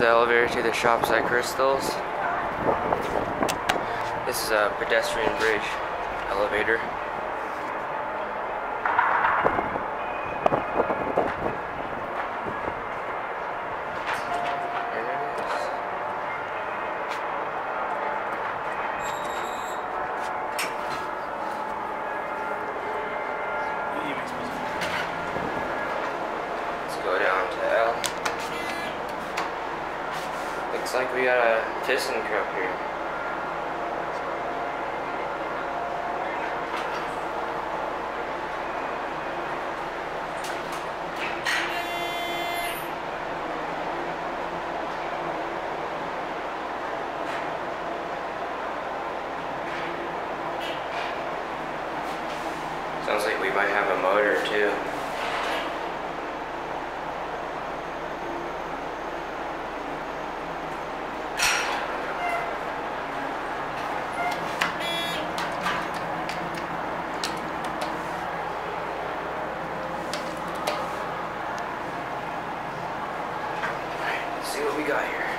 the elevator to the shops at Crystals. This is a pedestrian bridge elevator. Looks like we got a ThyssenKrupp here. Sounds like we might have a motor too. See what we got here.